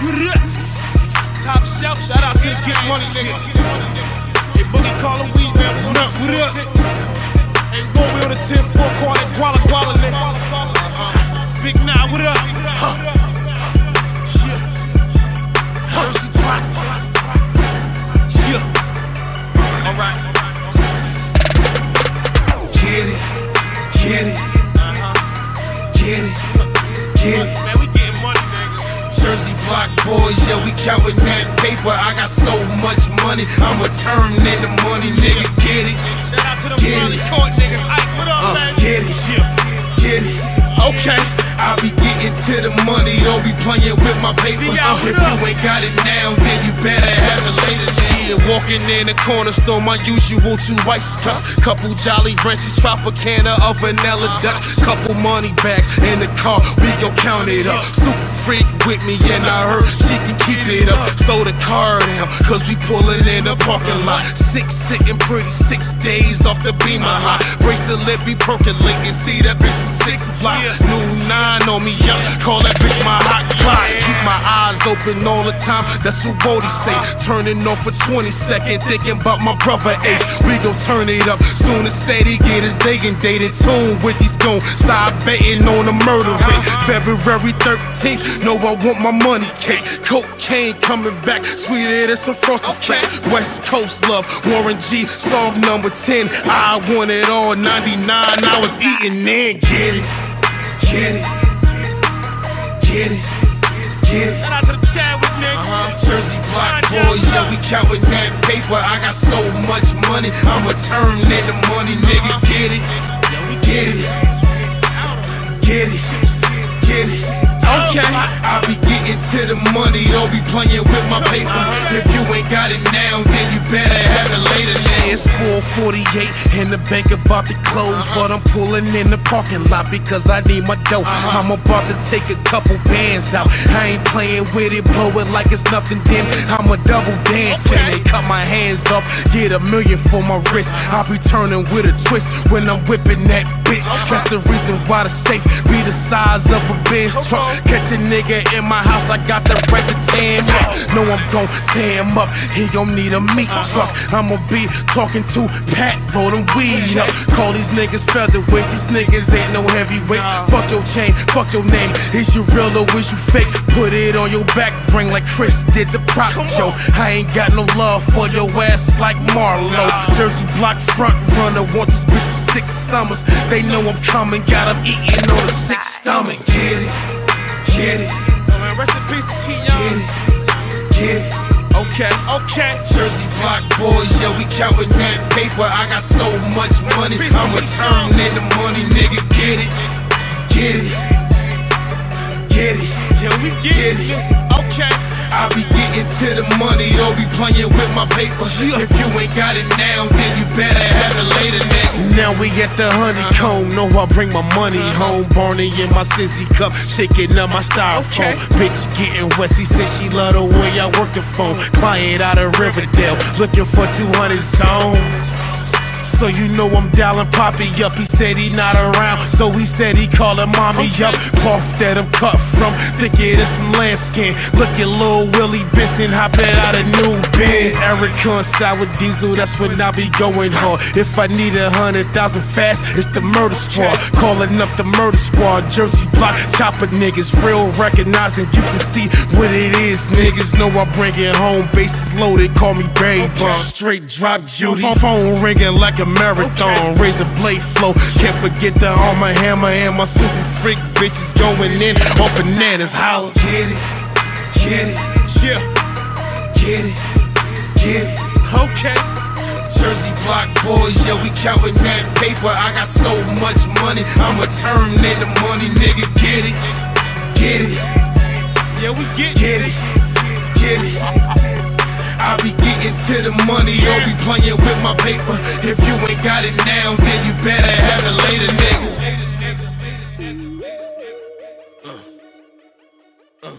Top shelf, shout out to the Get Money niggas. Hey, Boogie call him weed man, what's up? What up? Hey, boy, we on the 10 4 call it Guala Guala nigga. Big Nah, what up? Huh. Shit. Jersey. Shit. Alright. Get it, get it, uh-huh. get it, get it. Jersey block boys, yeah, we counting that paper. I got so much money, I'ma turn into money, playing with my paper. If you ain't got it now, then you better have it later. Walking in the corner store, my usual two ice cups, couple Jolly Ranchers, Tropicana of vanilla Dutch, couple money bags in the car, we gon' count it up. Super freak with me, and I heard she can keep it up. Slow the car down, cause we pulling in the parking lot. Six sitting pretty, six days off the beamer high. Bracelet be percolating, see that bitch from six blocks. New nine on me, yeah. Call that bitch my hot Keep my eyes open all the time, that's what Wody say. Turning off for 20 seconds, thinking about my brother eighth. We gon' turn it up soon as said he get his day and date in tune with these gon' side betting on the murder rate. February 13th, know I want my money cake. Cocaine coming back, sweeter than some frosted cake. West Coast love, Warren G, song number 10. I want it all, 99, I was eating in. Get it, get it, counting that paper. I got so much money, I'ma turn into money, nigga. Get it, get it, get it, get it. Okay, I be getting to the money, don't be playing with my paper. If you ain't got it now, then you better have it later. Now it's 4:48 and the bank about to close, but I'm pulling in the parking lot because I need my dough. Uh-huh. I'm about to take a couple bands out. I ain't playing with it, blow it like it's nothing. Then I'm a double dancing. They cut my hands off, get a million for my wrist. I'll be turning with a twist when I'm whipping that bitch. That's the reason why the safe be the size of a Benz truck. Catch a nigga in my house, I got the right to tear him up. Know I'm gon' tear him up. He gon' need a meat uh-huh. truck. I'ma be talking to Pat, roll them weed up. Call these niggas featherweights. These niggas ain't no heavyweights. Fuck your chain, fuck your name. Is you real or is you fake? Put it on your back, bring like Chris did the prop show. I ain't got no love for your ass like Marlo. Jersey block front runner, want this bitch for six summers. They know I'm coming, got them eating on the sick stomach. Get it, get it, Oh, man, rest in peace to get it, get it. Okay, okay. Jersey block boys, yeah, we counting that paper. I got so much money, I'ma turn into money, nigga. Get it, get it, get it, Yeah, we get get it. it. Okay. I be getting to the money, don't be playing with my paper. If you ain't got it now, then you better have it later, nigga. Now we at the honeycomb, know I bring my money uh-huh. home. Barney in my sissy cup, shaking up my styrofoam. Bitch getting wet, she said she love the way I work the phone. Client out of Riverdale, looking for 200 zones. So you know I'm dialing Poppy up. He said he not around, so he said he calling mommy up. Puff that I'm cut from, think it is some lambskin. Look at Lil Willie Benson hopping out of new Benz. Erica and with diesel, that's when I be going hard. If I need a hundred thousand fast, it's the murder squad. Calling up the murder squad, Jersey block, chopper niggas. Real recognized, and you can see what it is. Niggas know I bring it home. Bases loaded, call me Bonds. Straight drop Judy. Phone ringing like a marathon. Razor blade flow. Can't forget the armor hammer and my super freak bitches going in on bananas. Holla. Get it, get it, Yeah. get it, get it. Okay. Jersey block boys, yeah, we counting that paper. I got so much money, I'ma turn into money, nigga. Get it, get it, Yeah, we get get it, get it. I be getting to the money or be playing with my paper. If you ain't got it now, then you better have it later, nigga. Uh. Uh.